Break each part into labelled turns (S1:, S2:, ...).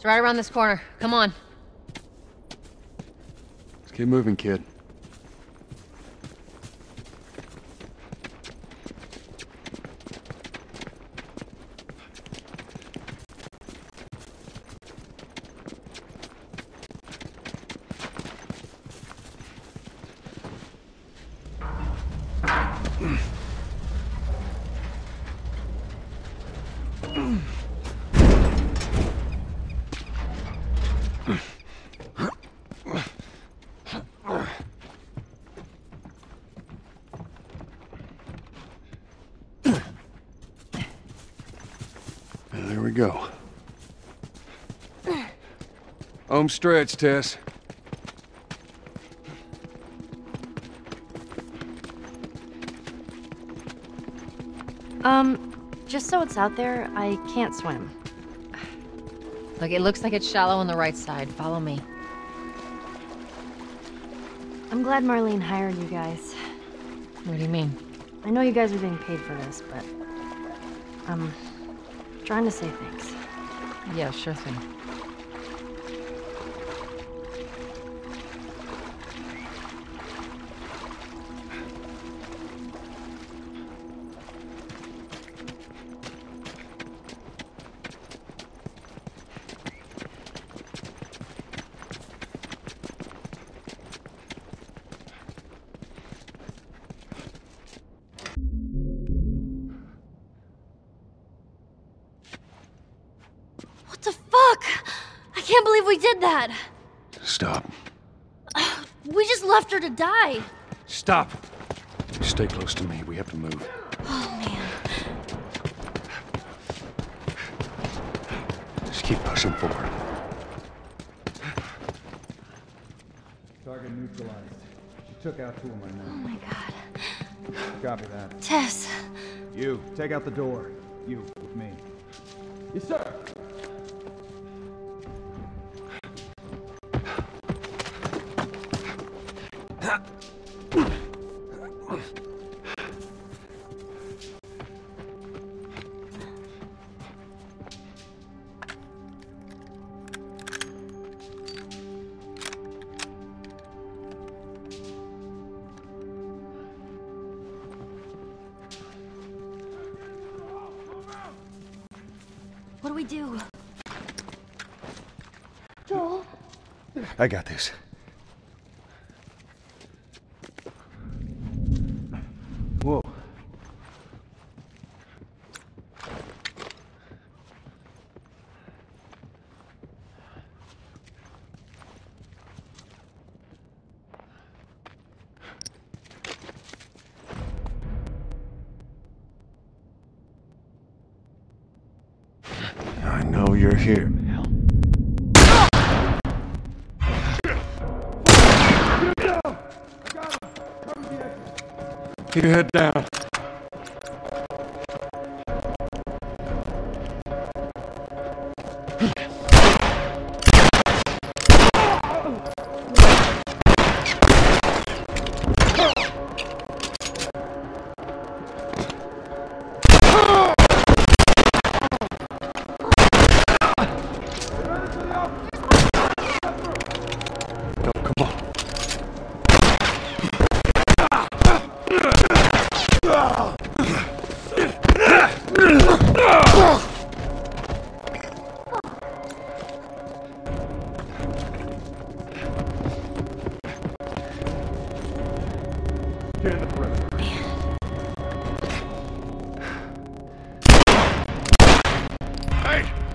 S1: It's right around this corner. Come on.
S2: Let's keep moving, kid. There we go. Home stretch, Tess.
S3: Um, just so it's out there, I can't swim.
S1: Look, it looks like it's shallow on the right side. Follow me.
S3: I'm glad Marlene hired you guys.
S1: What do you mean?
S3: I know you guys are being paid for this, but I'm trying to say thanks.
S1: Yeah, sure thing.
S3: Can't believe we did that.
S2: Stop.
S3: We just left her to die.
S2: Stop! Stay close to me. We have to move.
S3: Oh man.
S2: Just keep pushing forward.
S4: Target neutralized. She took out two of my men.
S3: Oh
S4: men.
S3: my god.
S4: Copy that.
S3: Tess.
S4: You, take out the door. You, with me. Yes, sir.
S3: Do we do? Joel?
S2: I got this. Whoa. I know you're here. Keep your head down.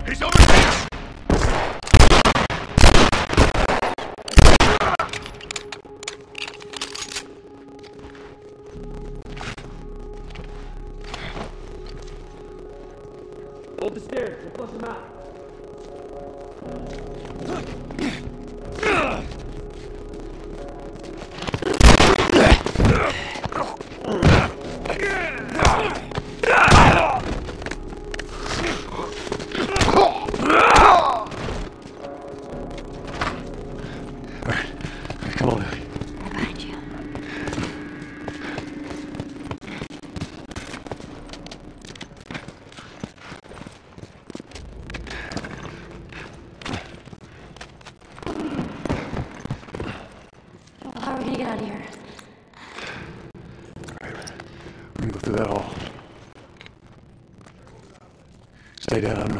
S2: He's over here!
S5: Hold the stairs. We'll flush them out.
S2: Stay down.
S3: Um,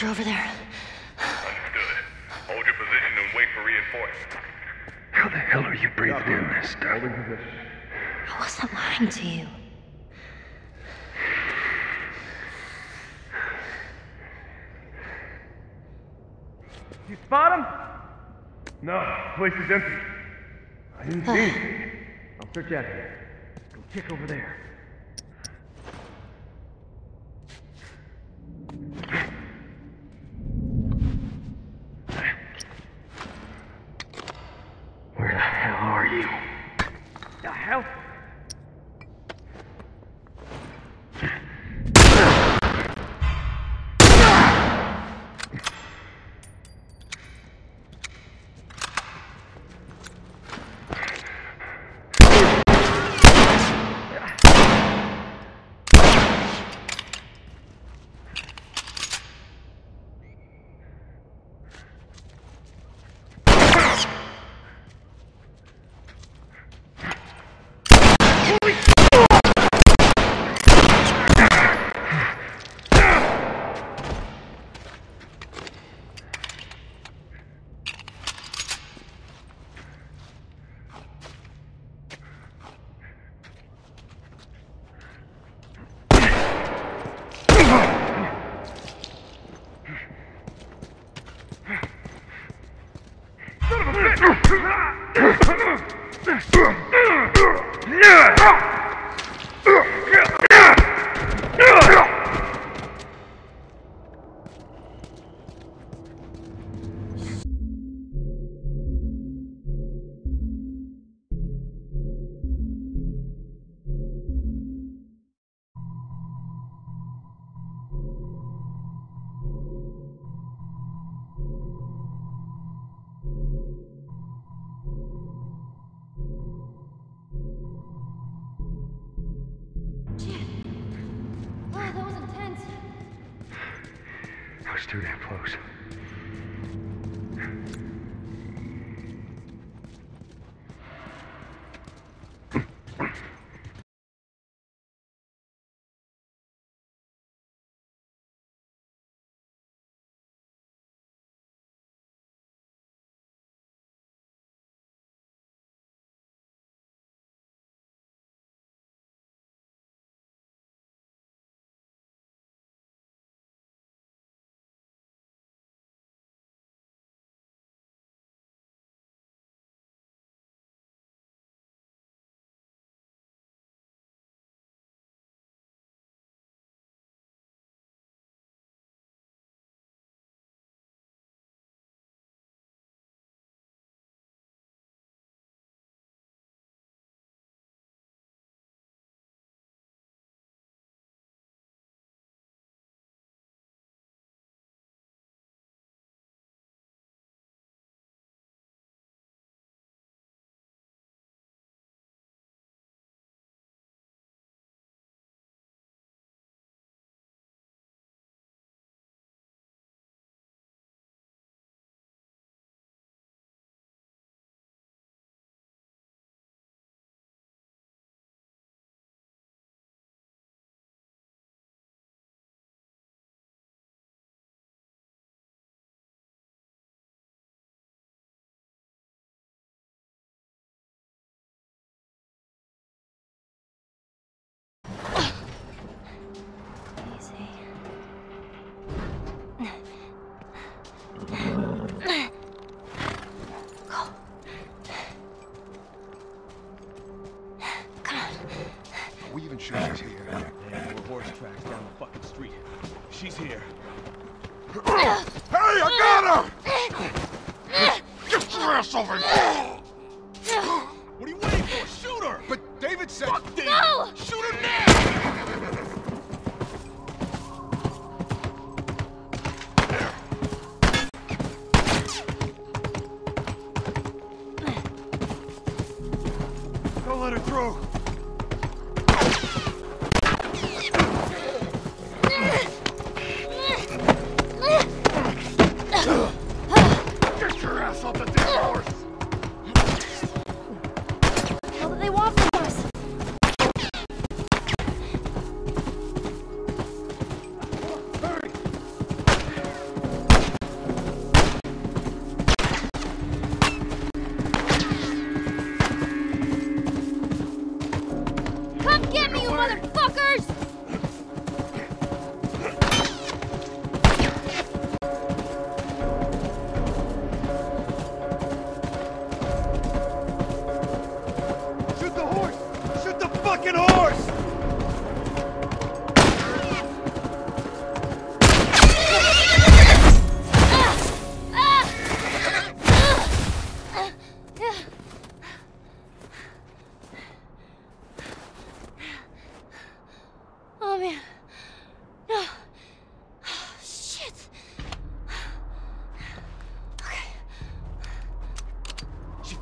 S6: soldier over there.
S3: Understood. Hold your position and wait for reinforcements.
S2: How the hell are you breathing in this stuff?
S6: I wasn't lying to you.
S4: You spot him?
S3: No, the place is empty.
S4: I didn't see anything. I'll search out here. Go check over there.
S2: Where the hell are you?
S4: The hell?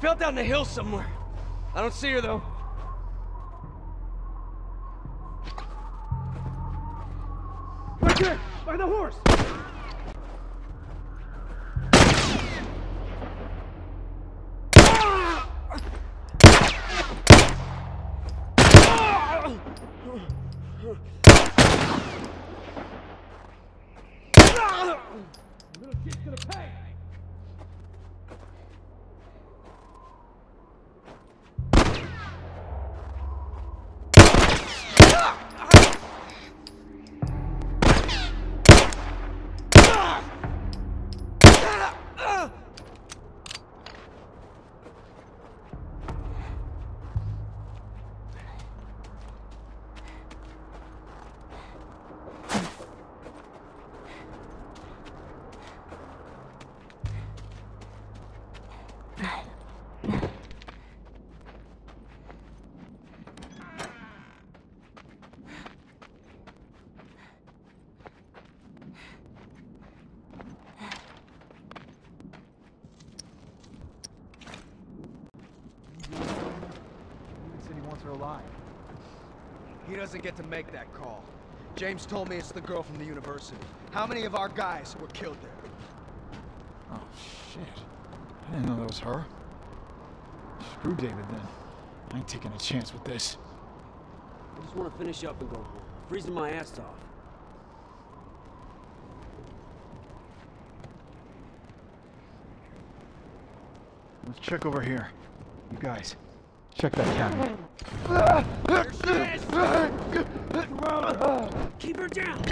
S1: fell down the hill somewhere. I don't see her, though.
S7: Right there! By the horse! Ah! Little kid's gonna pay!
S4: Doesn't get to make that call. James told me it's the girl from the university. How many of our guys were killed there?
S8: Oh, shit. I didn't know that was her. Screw David then. I ain't taking a chance with this.
S7: I just want to finish up and go home. Freezing my ass off.
S8: Let's check over here. You guys, check that cabin.
S7: Keep her down!